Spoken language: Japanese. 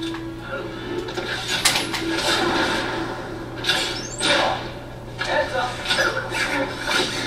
Heads up!